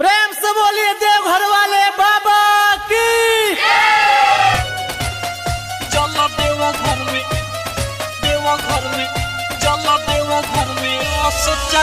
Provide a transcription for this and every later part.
प्रेम से बोलिए देवघर वाले बाबा की। चलो देव घर में, देव घर में चलो देव घर में सच्चा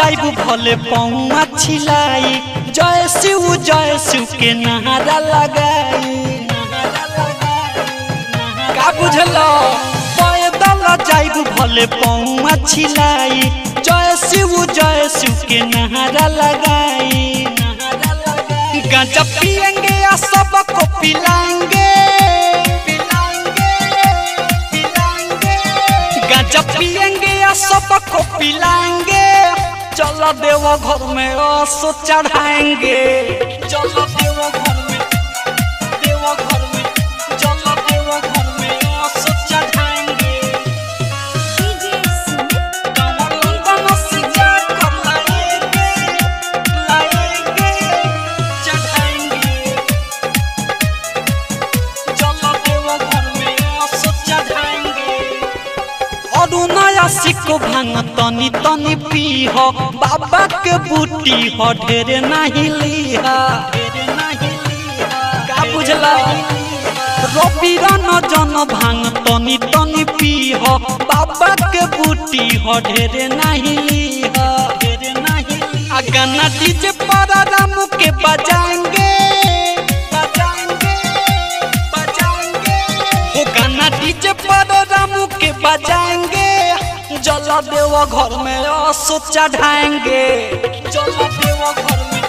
जाइबू भले पौआ छिलाई। जय शिव जय शिव के नारा लगाई। का बुझलो? पैदल जाइबू भले पौआ छिलाई। जय शिव जय शिव के नारा लगाई। गांजा पियेंगे या पिलाएँगे पिलाएँगे पिलाएँगे। गांजा पियेंगे या सबको पिलाएँगे। चलो देवो घर में ओसो चढ़ाएँगे। चलो देवो घर में देव घर सिको भाँग तनी तनी पीह। बाबा के बूटी हो, ढेरे नहीं लीहा। का बुझला? रबीरा न जन भाँग तनी तनी पीह। बाबा के बूटी हो, ढेरे नहीं आ गाना डीजे पर राम के बजाएँगे। बजाएँगे बजाएँगे। ओ गाना डीजे पर रामू के बजाएँगे। देव घर में असो चढ़ाएँगे चलो देव घर में।